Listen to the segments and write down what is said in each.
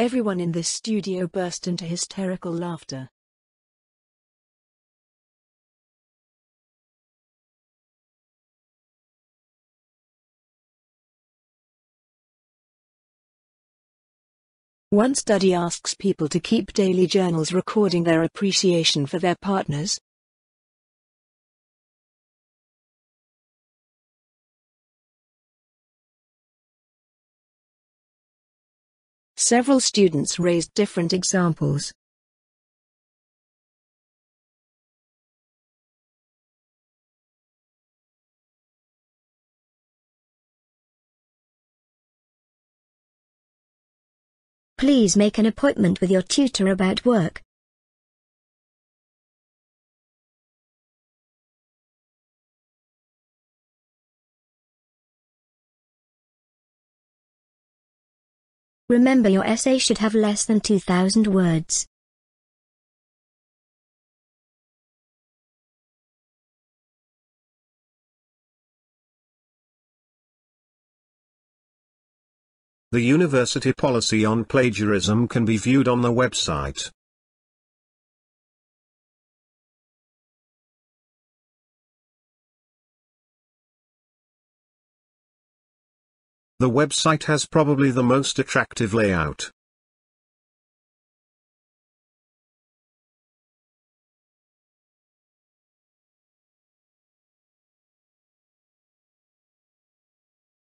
Everyone in this studio burst into hysterical laughter. One study asks people to keep daily journals recording their appreciation for their partners. Several students raised different examples. Please make an appointment with your tutor about work. Remember your essay should have less than 2,000 words. The university policy on plagiarism can be viewed on the website. The website has probably the most attractive layout.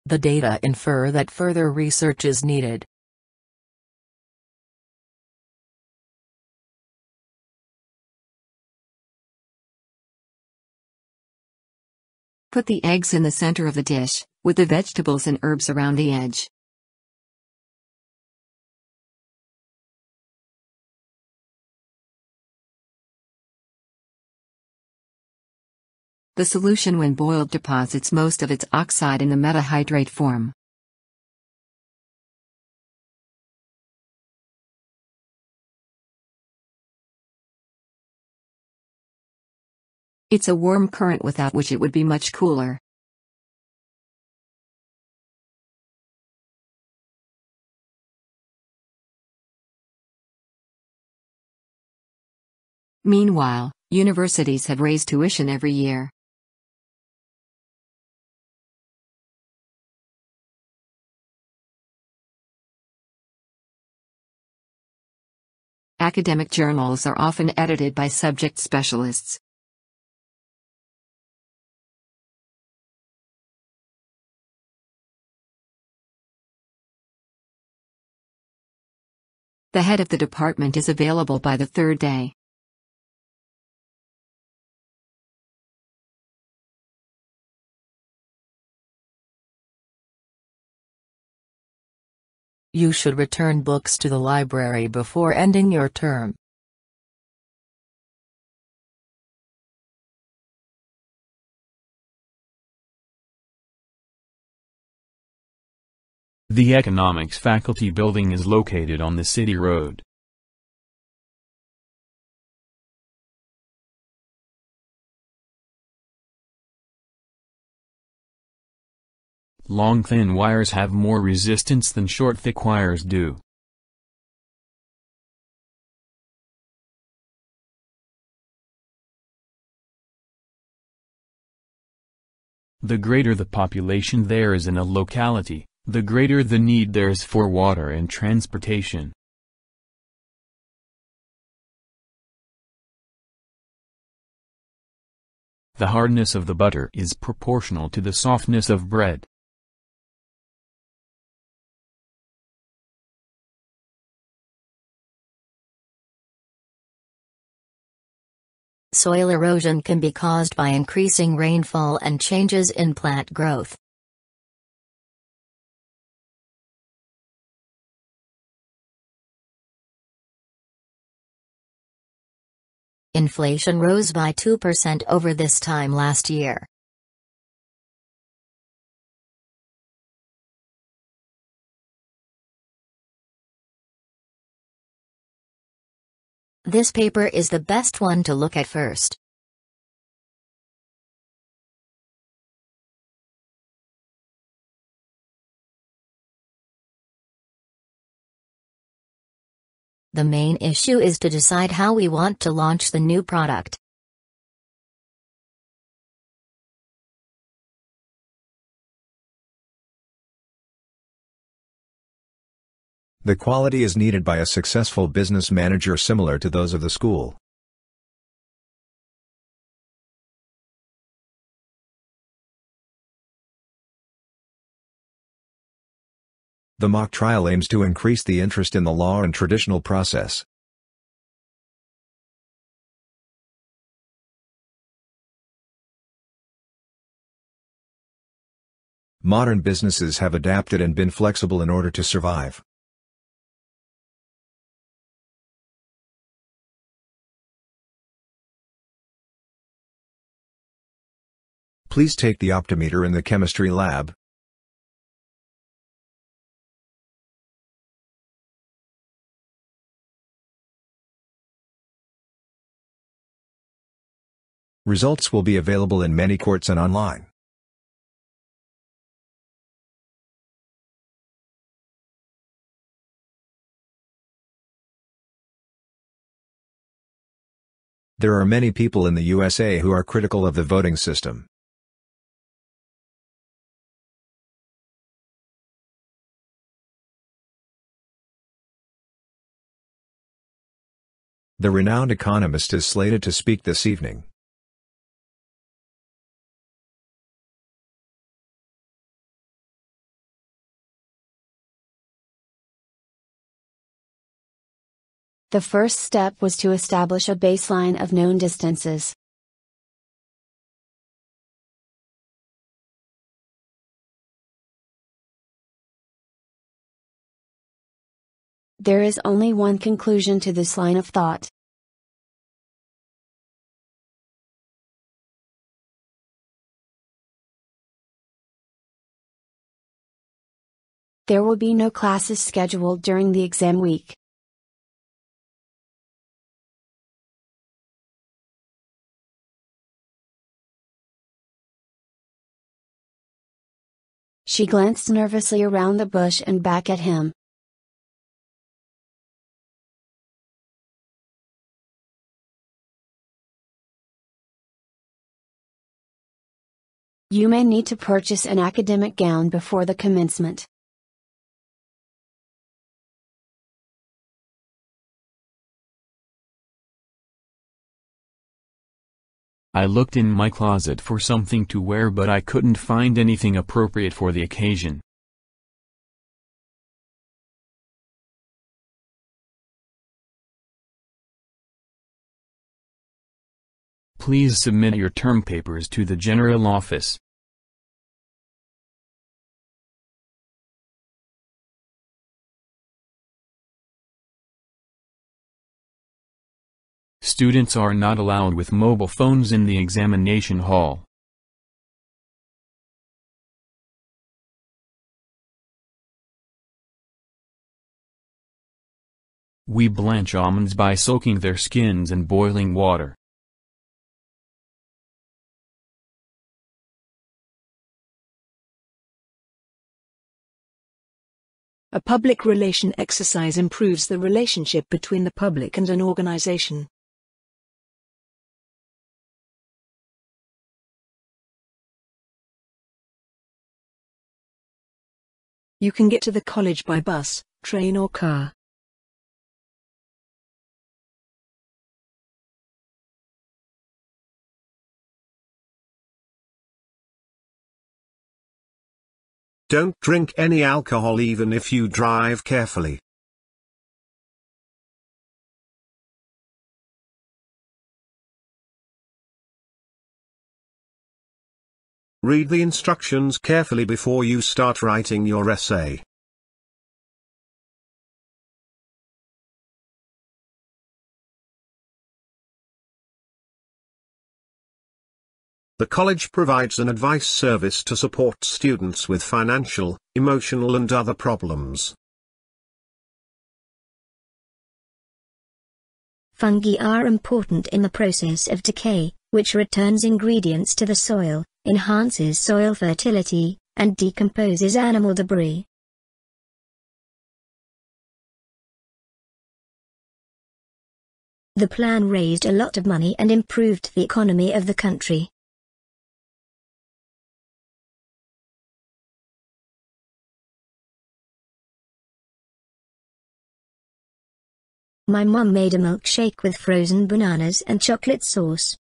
The data infer that further research is needed. Put the eggs in the center of the dish, with the vegetables and herbs around the edge. The solution when boiled deposits most of its oxide in the metahydrate form. It's a warm current without which it would be much cooler. Meanwhile, universities have raised tuition every year. Academic journals are often edited by subject specialists. The head of the department is available by the third day. You should return books to the library before ending your term. The economics faculty building is located on the city road. Long thin wires have more resistance than short thick wires do. The greater the population there is in a locality, the greater the need there is for water and transportation. The hardness of the butter is proportional to the softness of bread. Soil erosion can be caused by increasing rainfall and changes in plant growth. Inflation rose by 2% over this time last year. This paper is the best one to look at first. The main issue is to decide how we want to launch the new product. The quality is needed by a successful business manager similar to those of the school. The mock trial aims to increase the interest in the law and traditional process. Modern businesses have adapted and been flexible in order to survive. Please take the optimeter in the chemistry lab. Results will be available in many courts and online. There are many people in the USA who are critical of the voting system. The renowned economist is slated to speak this evening. The first step was to establish a baseline of known distances. There is only one conclusion to this line of thought. There will be no classes scheduled during the exam week. She glanced nervously around the bush and back at him. You may need to purchase an academic gown before the commencement. I looked in my closet for something to wear but I couldn't find anything appropriate for the occasion. Please submit your term papers to the General Office. Students are not allowed with mobile phones in the examination hall. We blanch almonds by soaking their skins in boiling water. A public relation exercise improves the relationship between the public and an organization. You can get to the college by bus, train or car. Don't drink any alcohol even if you drive carefully. Read the instructions carefully before you start writing your essay. The college provides an advice service to support students with financial, emotional and other problems. Fungi are important in the process of decay, which returns ingredients to the soil, enhances soil fertility, and decomposes animal debris. The plan raised a lot of money and improved the economy of the country. My mom made a milkshake with frozen bananas and chocolate sauce.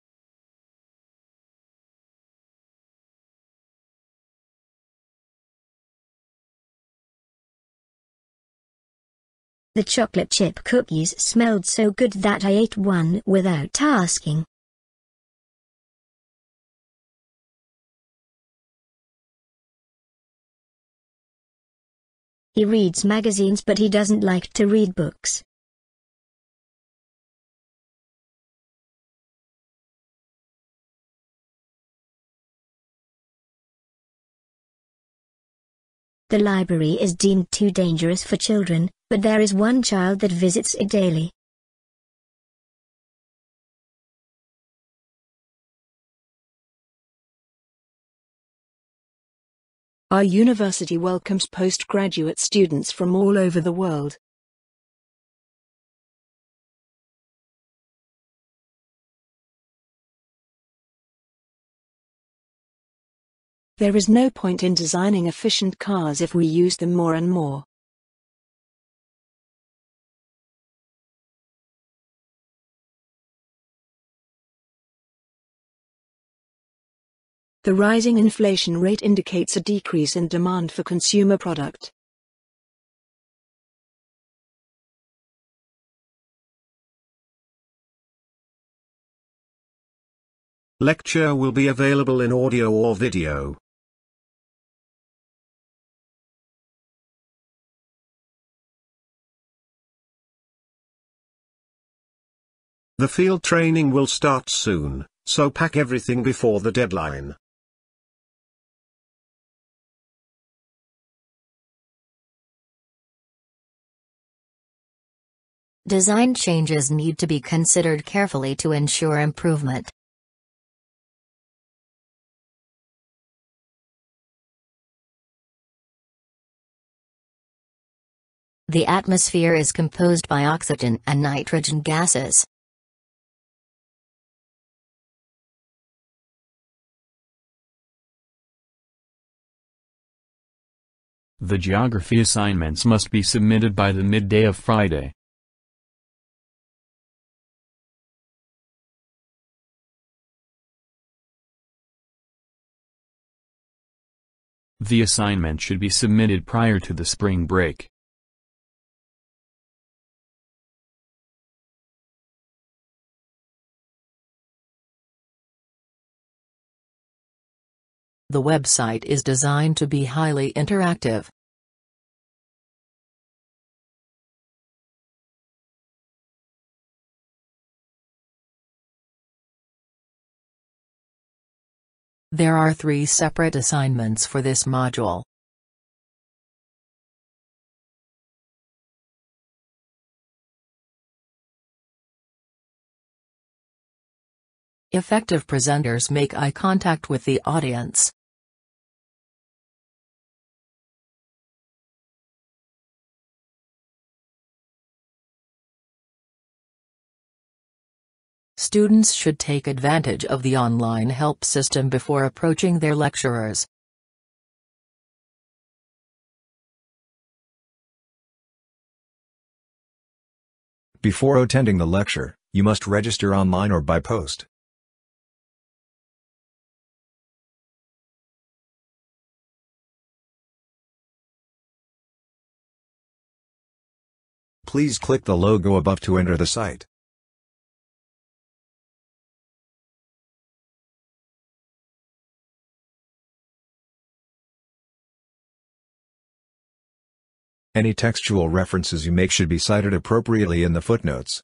The chocolate chip cookies smelled so good that I ate one without asking. He reads magazines but he doesn't like to read books. The library is deemed too dangerous for children, but there is one child that visits it daily. Our university welcomes postgraduate students from all over the world. There is no point in designing efficient cars if we use them more and more. The rising inflation rate indicates a decrease in demand for consumer product. Lecture will be available in audio or video. The field training will start soon, so pack everything before the deadline. Design changes need to be considered carefully to ensure improvement. The atmosphere is composed by oxygen and nitrogen gases. The geography assignments must be submitted by the midday of Friday. The assignment should be submitted prior to the spring break. The website is designed to be highly interactive. There are three separate assignments for this module. Effective presenters make eye contact with the audience. Students should take advantage of the online help system before approaching their lecturers. Before attending the lecture, you must register online or by post. Please click the logo above to enter the site. Any textual references you make should be cited appropriately in the footnotes.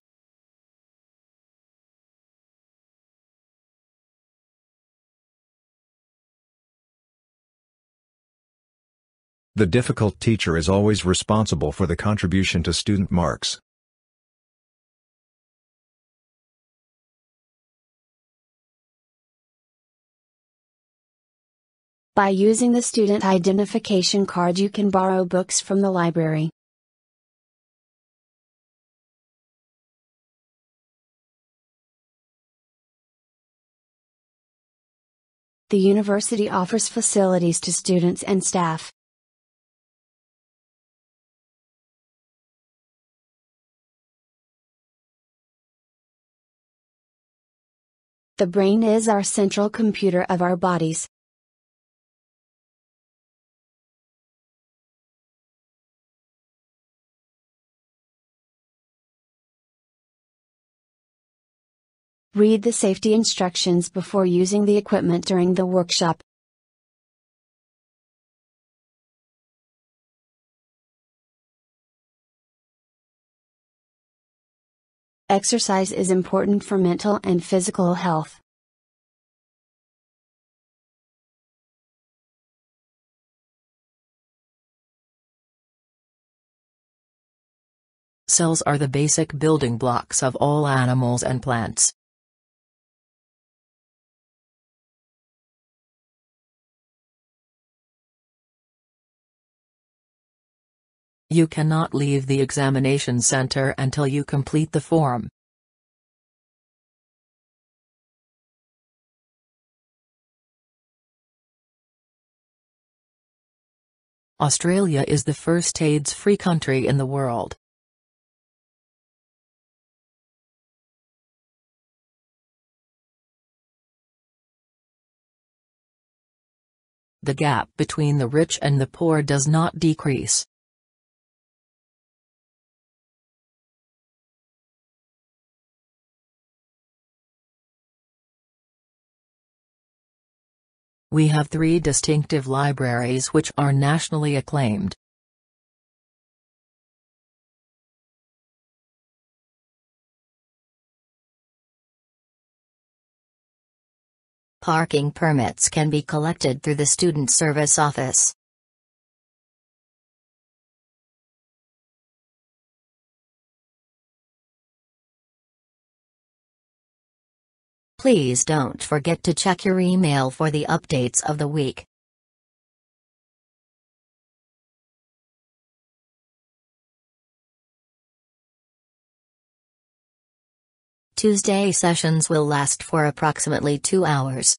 The difficult teacher is always responsible for the contribution to student marks. By using the student identification card you can borrow books from the library. The university offers facilities to students and staff. The brain is our central computer of our bodies. Read the safety instructions before using the equipment during the workshop. Exercise is important for mental and physical health. Cells are the basic building blocks of all animals and plants. You cannot leave the examination center until you complete the form. Australia is the first AIDS-free country in the world. The gap between the rich and the poor does not decrease. We have three distinctive libraries which are nationally acclaimed. Parking permits can be collected through the Student Service Office. Please don't forget to check your email for the updates of the week. Tuesday sessions will last for approximately two hours.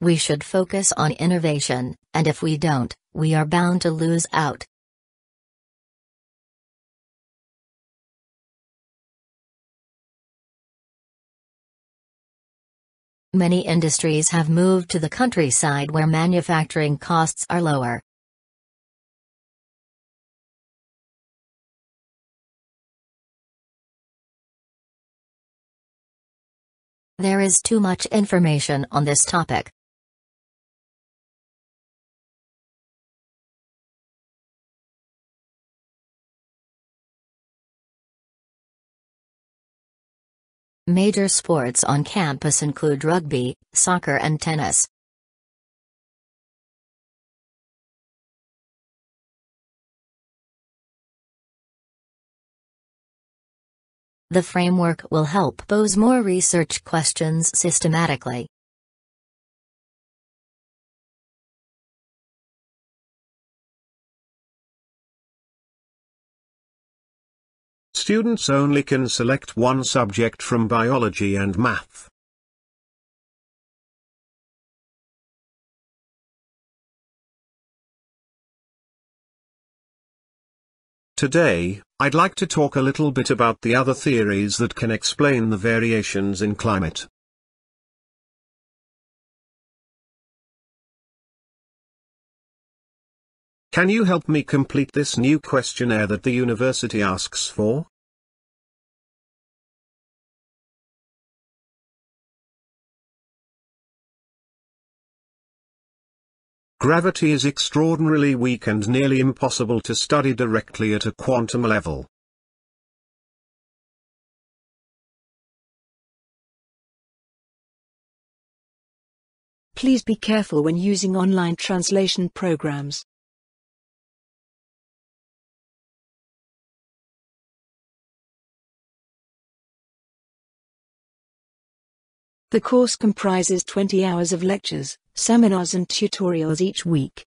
We should focus on innovation, and if we don't, we are bound to lose out. Many industries have moved to the countryside where manufacturing costs are lower. There is too much information on this topic. Major sports on campus include rugby, soccer and tennis. The framework will help pose more research questions systematically. Students only can select one subject from biology and math. Today, I'd like to talk a little bit about the other theories that can explain the variations in climate. Can you help me complete this new questionnaire that the university asks for? Gravity is extraordinarily weak and nearly impossible to study directly at a quantum level. Please be careful when using online translation programs. The course comprises 20 hours of lectures, seminars and tutorials each week.